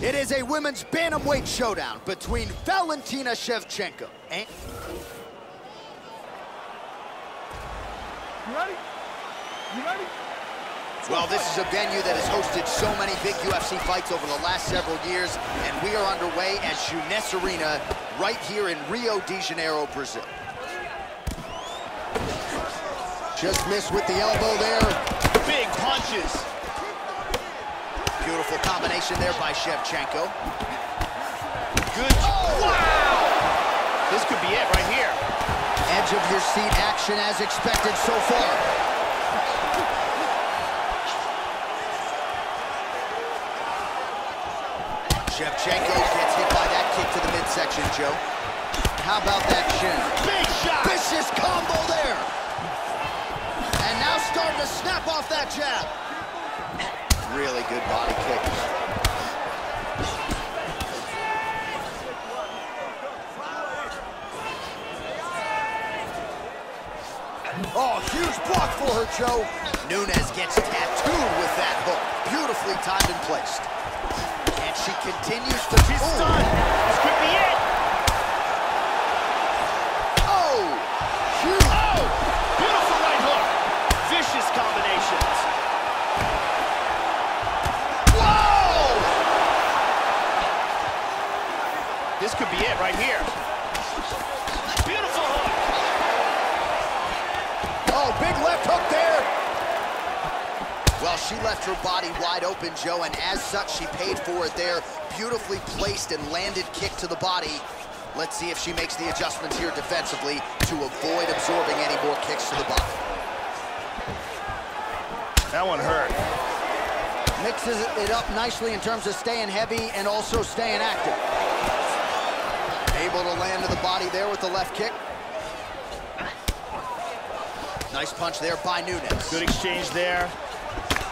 It is a women's bantamweight showdown between Valentina Shevchenko and... You ready? You ready? Well, this is a venue that has hosted so many big UFC fights over the last several years, and we are underway at Jeunesse Arena right here in Rio de Janeiro, Brazil. Just missed with the elbow there. Big punches. Beautiful combination there by Shevchenko. Good. Oh! Wow! This could be it right here. Edge of your seat action as expected so far. Shevchenko gets hit by that kick to the midsection, Joe. How about that shin? Big shot. Vicious combo there. And now starting to snap off that jab. Really good body kick. Oh, huge block for her, Joe. Nunes gets tattooed she left her body wide open, Joe, and as such, she paid for it there. Beautifully placed and landed kick to the body. Let's see if she makes the adjustments here defensively to avoid absorbing any more kicks to the body. That one hurt. Mixes it up nicely in terms of staying heavy and also staying active. Able to land to the body there with the left kick. Nice punch there by Nunes. Good exchange there.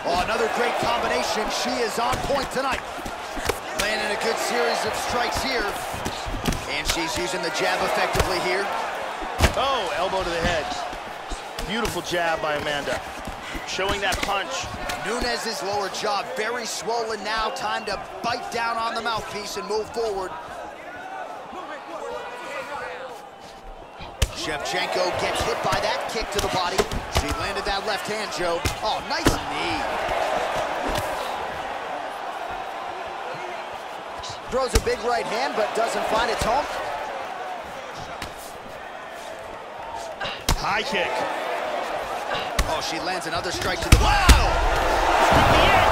Oh, another great combination. She is on point tonight. Landing a good series of strikes here. And she's using the jab effectively here. Oh, elbow to the head. Beautiful jab by Amanda. Showing that punch. Nunes' is lower jaw very swollen now. Time to bite down on the mouthpiece and move forward. Shevchenko gets hit by that kick to the body. She landed that left hand, Joe. Oh, nice knee. Throws a big right hand, but doesn't find its home. High kick. Oh, she lands another strike to the wow! This could be it.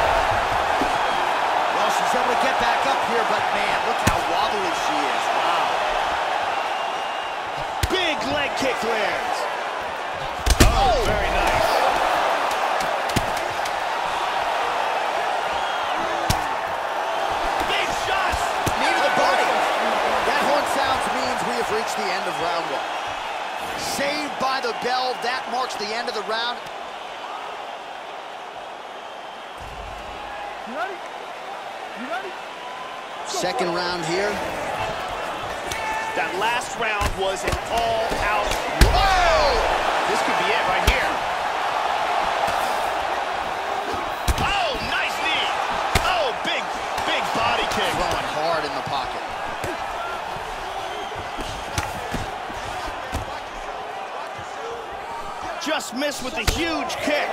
Well, she's able to get back up here, but man, look how wobbly she is. Wow. Big leg kick lands. Oh, very nice. Big shots. Knee to the body. That horn sounds means we have reached the end of round one. Saved by the bell, that marks the end of the round. You ready? You ready? Second round here. That last round was an all-out. Whoa! This could be it right here. Oh, nice knee. Oh, big, big body kick. Throwing hard in the pocket. Just missed with a huge kick.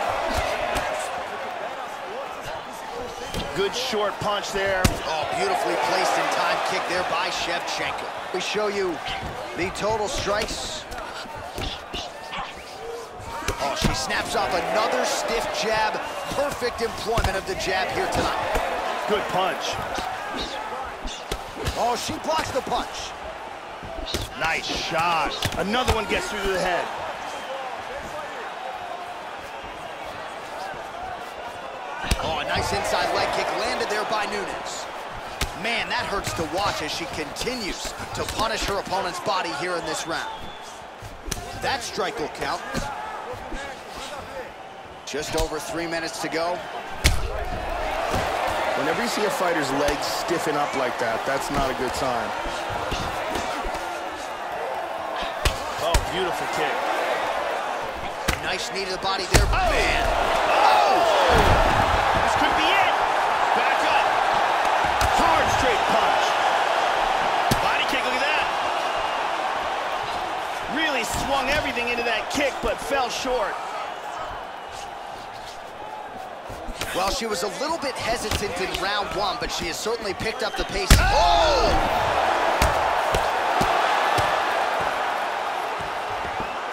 Good short punch there. Oh, beautifully placed in time kick there by Shevchenko. We show you the total strikes. Oh, she snaps off another stiff jab. Perfect employment of the jab here tonight. Good punch. Oh, she blocks the punch. Nice shot. Another one gets through to the head. Oh, nice inside leg kick landed there by Nunes. Man, that hurts to watch as she continues to punish her opponent's body here in this round. That strike will count. Just over three minutes to go. Whenever you see a fighter's legs stiffen up like that, that's not a good sign. Oh, beautiful kick. Nice knee to the body there, Oh. man. Oh! This could be it. Back up. Hard swung everything into that kick, but fell short. Well, she was a little bit hesitant in round one, but she has certainly picked up the pace. Oh!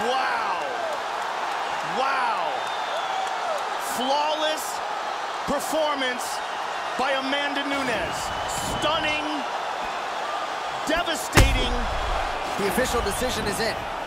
Wow. Wow. Flawless performance by Amanda Nunes. Stunning, devastating. The official decision is in.